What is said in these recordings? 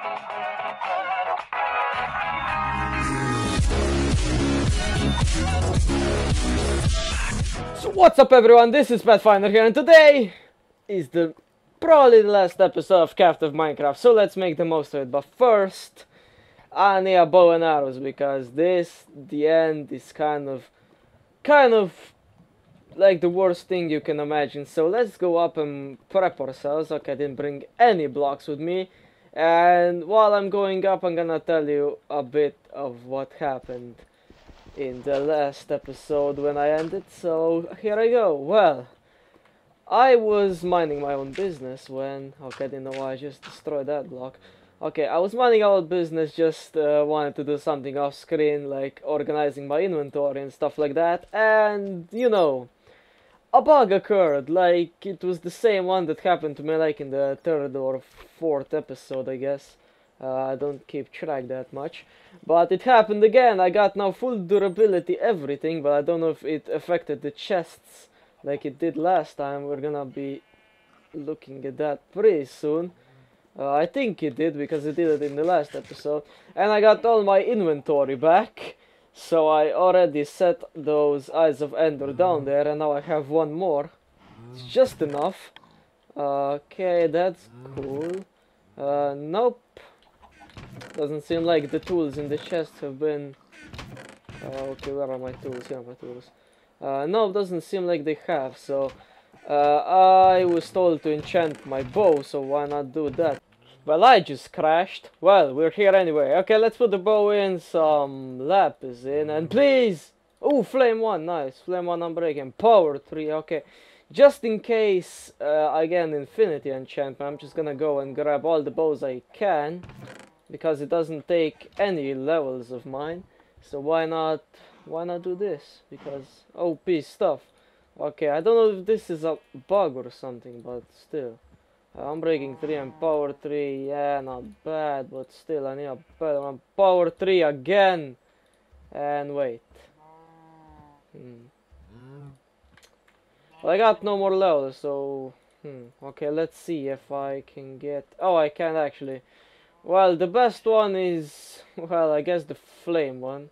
So what's up everyone, this is Pathfinder here and today is the probably the last episode of Captive Minecraft, so let's make the most of it. But first, I need a bow and arrows because this, the end, is kind of, kind of like the worst thing you can imagine. So let's go up and prep ourselves. Okay, I didn't bring any blocks with me. And while I'm going up, I'm gonna tell you a bit of what happened in the last episode when I ended. So here I go. Well, I was minding my own business when okay, I didn't know why I just destroyed that block. Okay, I was minding my own business, just uh, wanted to do something off screen, like organizing my inventory and stuff like that, and you know, a bug occurred. Like it was the same one that happened to me, like in the third or fourth episode, I guess. Uh, I don't keep track that much. But it happened again. I got now full durability, everything, but I don't know if it affected the chests like it did last time. We're gonna be looking at that pretty soon. Uh, I think it did because it did it in the last episode. And I got all my inventory back. So I already set those Eyes of Ender down there and now I have one more. It's just enough. Okay, that's cool. Uh, nope. Doesn't seem like the tools in the chest have been... Uh, okay, where are my tools? Here are my tools. Uh, no, doesn't seem like they have, so... Uh, I was told to enchant my bow, so why not do that? Well, I just crashed. Well, we're here anyway. Okay, let's put the bow in, some lapis in, and please! Oh, flame 1, nice. Flame 1 unbreaking. Power 3, okay. Just in case uh, I get an infinity enchantment, I'm just gonna go and grab all the bows I can because it doesn't take any levels of mine so why not why not do this because OP stuff okay I don't know if this is a bug or something but still uh, breaking 3 and power 3 yeah not bad but still I need a better one power 3 again and wait hmm. well, I got no more levels so hmm. okay let's see if I can get oh I can't actually well, the best one is, well, I guess the flame one.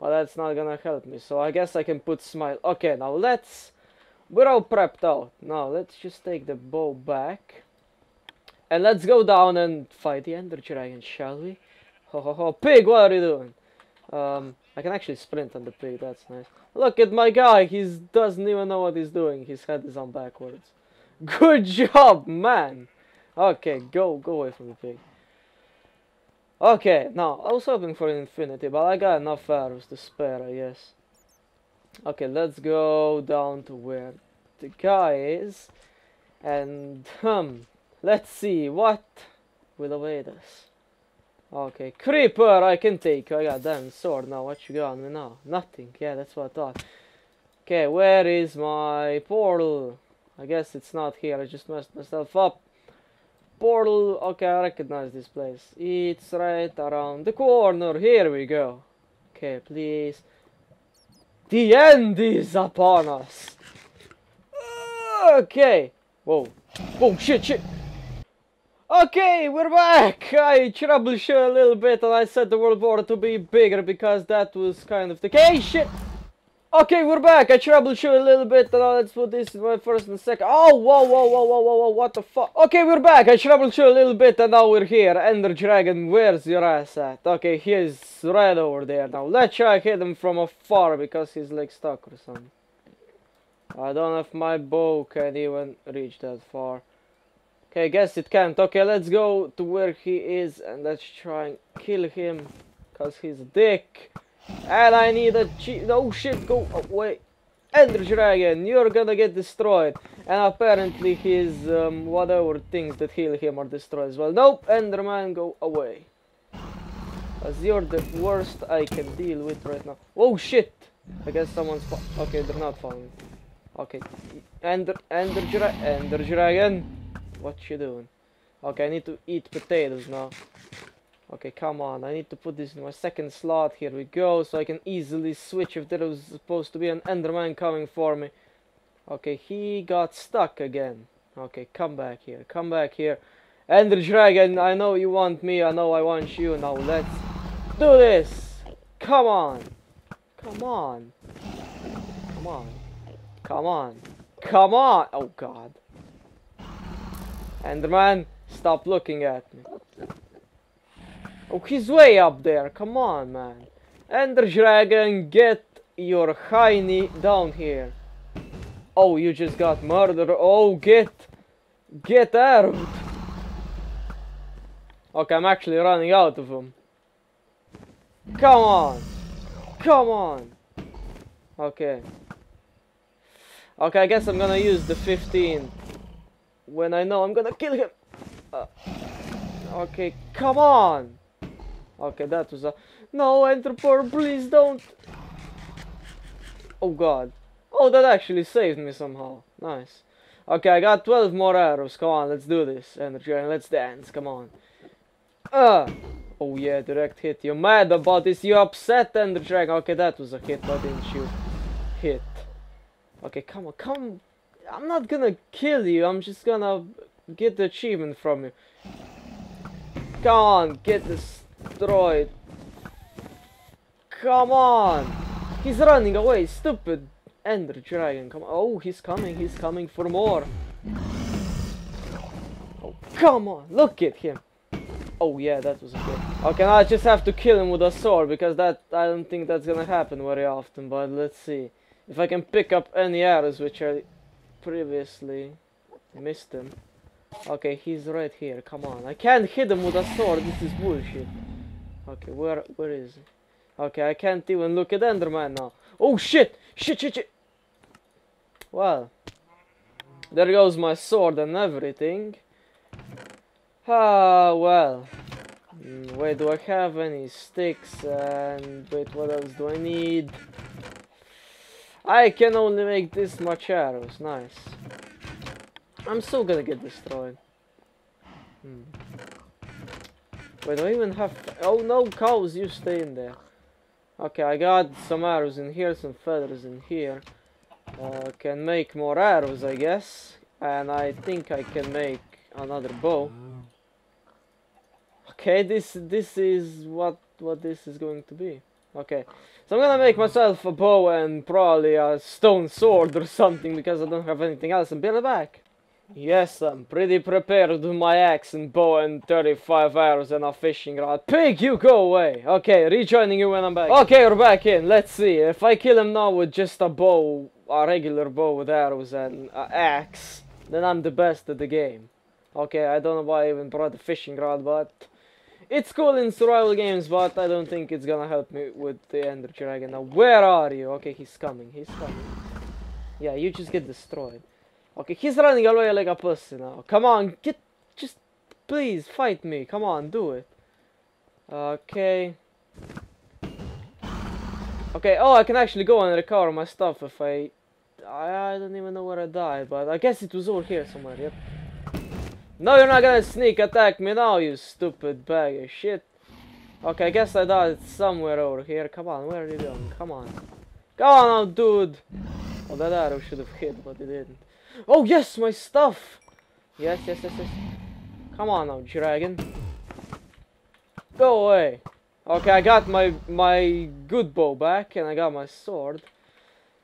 But that's not gonna help me, so I guess I can put smile. Okay, now let's, we're all prepped out. Now, let's just take the bow back. And let's go down and fight the ender dragon, shall we? Ho ho ho, pig, what are you doing? Um, I can actually sprint on the pig, that's nice. Look at my guy, he doesn't even know what he's doing. His head is on backwards. Good job, man! Okay, go, go away from the pig. Okay, now, I was hoping for an infinity, but I got enough arrows to spare, I guess. Okay, let's go down to where the guy is. And, um, let's see what will await us. Okay, creeper, I can take. I got damn sword now. What you got me now? Nothing. Yeah, that's what I thought. Okay, where is my portal? I guess it's not here. I just messed myself up portal. Okay, I recognize this place. It's right around the corner. Here we go. Okay, please. The end is upon us. Okay. Whoa. Boom, shit, shit. Okay, we're back! I troubleshoot a little bit and I set the world border to be bigger because that was kind of the case. Shit! Okay, we're back. I troubleshoot a little bit. Now let's put this in my first and second. Oh, whoa, whoa, whoa, whoa, whoa, whoa, what the fuck? Okay, we're back. I troubleshoot a little bit and now we're here. Ender Dragon, where's your ass at? Okay, he's right over there now. Let's try hit him from afar because he's like stuck or something. I don't know if my bow can even reach that far. Okay, I guess it can't. Okay, let's go to where he is and let's try and kill him because he's a dick. And I need a cheat. Oh shit, go away. Ender Dragon, you're gonna get destroyed. And apparently his um, whatever things that heal him are destroyed as well. Nope, Enderman, go away. As you're the worst I can deal with right now. Oh shit! I guess someone's Okay, they're not following. Okay, Ender, Ender, Dra Ender Dragon. What you doing? Okay, I need to eat potatoes now. Okay, come on. I need to put this in my second slot. Here we go. So I can easily switch if there was supposed to be an Enderman coming for me. Okay, he got stuck again. Okay, come back here. Come back here. Ender Dragon, I know you want me, I know I want you. Now let's do this. Come on. Come on. Come on. Come on. Come on. Oh god. Enderman, stop looking at me. Oh, he's way up there. Come on, man. Ender Dragon, get your hiney down here. Oh, you just got murdered. Oh, get... Get out. Okay, I'm actually running out of them. Come on. Come on. Okay. Okay, I guess I'm gonna use the 15 when I know I'm gonna kill him. Uh, okay, come on. Okay, that was a... No, Enterport, please don't. Oh god. Oh, that actually saved me somehow. Nice. Okay, I got 12 more arrows. Come on, let's do this. Energy, and let's dance. Come on. Uh. Oh yeah, direct hit. You're mad about this. You upset Ender Dragon. Okay, that was a hit. Why didn't you hit? Okay, come on, come. I'm not gonna kill you. I'm just gonna get the achievement from you. Come on, get destroyed. Come on. He's running away. Stupid Ender Dragon. Come on. Oh, he's coming. He's coming for more. Oh, come on. Look at him. Oh yeah, that was good. Okay, now I just have to kill him with a sword because that I don't think that's gonna happen very often. But let's see if I can pick up any arrows which I previously missed them. Okay, he's right here. Come on, I can't hit him with a sword. This is bullshit. Okay, where where is he? Okay, I can't even look at Enderman now. Oh shit! Shit! Shit! Shit! Well, there goes my sword and everything. Ah, well. Mm, wait, do I have any sticks? And wait, what else do I need? I can only make this much arrows. Nice. I'm still gonna get destroyed. Hmm. Wait, don't even have... Oh no, cows, you stay in there. Okay, I got some arrows in here, some feathers in here. Uh, can make more arrows, I guess. And I think I can make another bow. Okay, this this is what what this is going to be. Okay, so I'm gonna make myself a bow and probably a stone sword or something because I don't have anything else and be right back. Yes, I'm pretty prepared with my axe and bow and 35 arrows and a fishing rod. Pig, you go away! Okay, rejoining you when I'm back. Okay, we're back in. Let's see. If I kill him now with just a bow, a regular bow with arrows and an axe, then I'm the best at the game. Okay, I don't know why I even brought the fishing rod, but it's cool in survival games, but I don't think it's gonna help me with the Ender Dragon. Now, where are you? Okay, he's coming. He's coming. Yeah, you just get destroyed. Okay, he's running away like a pussy now. Come on, get... Just... Please, fight me. Come on, do it. Okay. Okay, oh, I can actually go and recover my stuff if I... I, I don't even know where I died, but I guess it was over here somewhere, yep. No, you're not gonna sneak attack me now, you stupid bag of shit. Okay, I guess I died somewhere over here. Come on, where are you going? Come on. Come on dude. Oh, that arrow should have hit, but it didn't. Oh, yes, my stuff. Yes, yes, yes, yes. Come on now, dragon. Go away. Okay, I got my my good bow back, and I got my sword.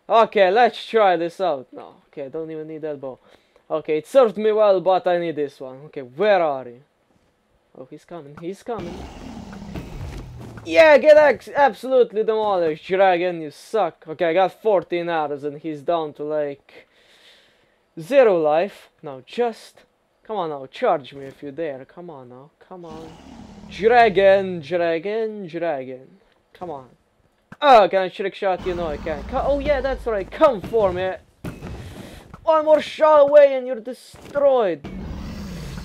Okay, let's try this out now. Okay, I don't even need that bow. Okay, it served me well, but I need this one. Okay, where are you? Oh, he's coming, he's coming. Yeah, get absolutely demolished, dragon, you suck. Okay, I got 14 arrows and he's down to like... Zero life. Now, just... Come on now, charge me if you dare. Come on now, come on. Dragon, dragon, dragon. Come on. Oh, can I trick shot you? know I can't. Oh yeah, that's right. Come for me. One more shot away and you're destroyed.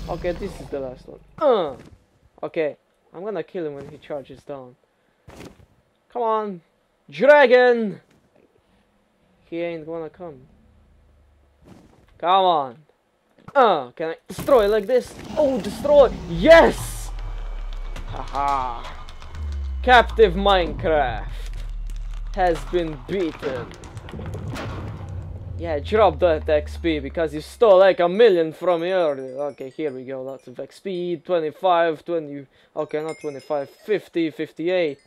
Okay, this is the last one. Uh. Okay, I'm gonna kill him when he charges down. Come on, dragon! He ain't gonna come. Come on. Uh, can I destroy it like this? Oh, destroy! Yes! Haha. Captive Minecraft has been beaten. Yeah, drop that XP because you stole like a million from me earlier. Okay, here we go. Lots of XP. 25, 20. Okay, not 25. 50, 58,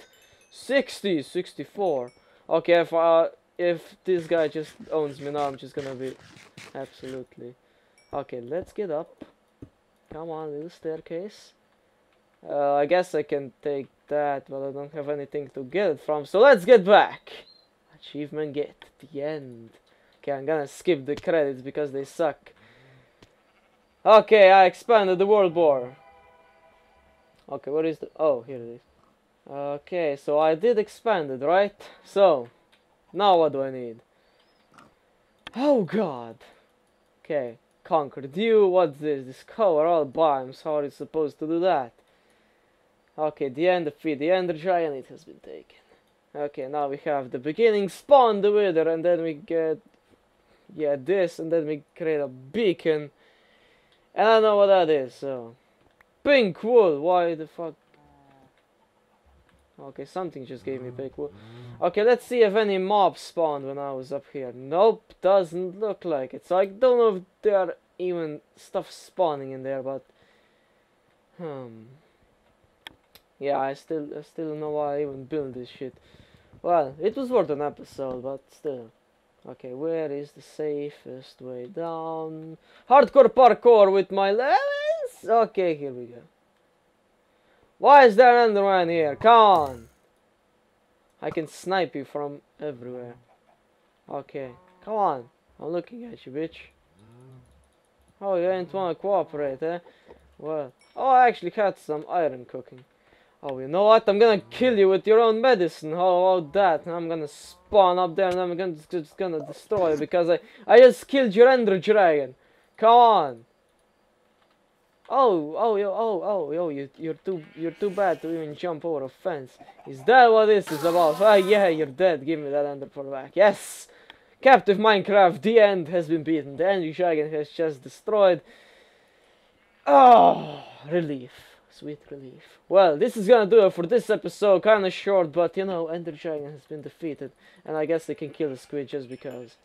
60, 64. Okay, if uh, if this guy just owns me now, I'm just gonna be absolutely. Okay, let's get up. Come on, little staircase. Uh, I guess I can take that, but I don't have anything to get it from. So let's get back. Achievement get the end. Okay, I'm gonna skip the credits because they suck. Okay, I expanded the world border. Okay, what is the... Oh, here it is. Okay, so I did expand it, right? So, now what do I need? Oh god. Okay, conquered you. What's this? Discover all biomes. How are you supposed to do that? Okay, the end defeat the ender giant. It has been taken. Okay, now we have the beginning. Spawn the wither, and then we get yeah this, and then we create a beacon. And I don't know what that is. So, pink wool. Why the fuck? Okay, something just gave me big wood. Okay, let's see if any mobs spawned when I was up here. Nope, doesn't look like it. So I don't know if there are even stuff spawning in there, but... Hmm... Yeah, I still, I still don't know why I even built this shit. Well, it was worth an episode, but still. Okay, where is the safest way down? Hardcore parkour with my levels? Okay, here we go. Why is there an Enderman here? Come on! I can snipe you from everywhere. Okay, come on. I'm looking at you, bitch. Oh, you ain't wanna cooperate, eh? Well, oh, I actually had some iron cooking. Oh, you know what? I'm gonna kill you with your own medicine. How about that? I'm gonna spawn up there and I'm gonna, just gonna destroy you because I, I just killed your ender dragon. Come on. Oh, oh, yo, oh, oh, yo, you, you're too, you're too bad to even jump over a fence. Is that what this is about? Ah, yeah, you're dead. Give me that ender pearl back. Yes! Captive Minecraft, the end has been beaten. The Ender Dragon has just destroyed. Oh, relief. Sweet relief. Well, this is gonna do it for this episode. Kinda short, but you know, Ender Dragon has been defeated. And I guess they can kill the squid just because.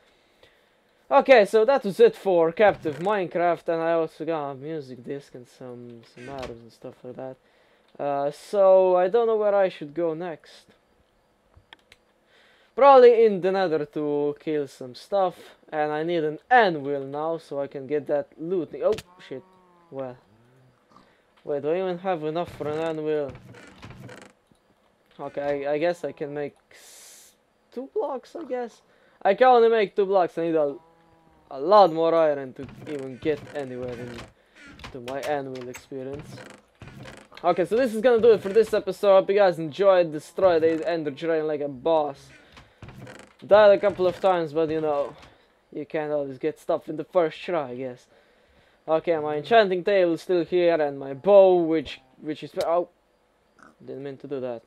Okay, so that was it for Captive Minecraft, and I also got a music disc and some, some items and stuff like that. Uh, so, I don't know where I should go next. Probably in the nether to kill some stuff, and I need an anvil now, so I can get that loot. Oh, shit. Well. Wait, do I even have enough for an anvil? Okay, I, I guess I can make two blocks, I guess. I can only make two blocks, I need a a lot more iron to even get anywhere in to my annual experience. Okay, so this is gonna do it for this episode. Hope you guys enjoyed. Destroyed the Ender Dragon like a boss. Died a couple of times, but you know, you can't always get stuff in the first try, I guess. Okay, my enchanting table is still here, and my bow, which which is oh, didn't mean to do that.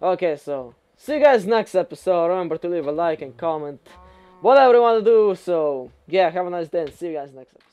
Okay, so see you guys next episode. Remember to leave a like and comment whatever you want to do. So, yeah, have a nice day and see you guys next time.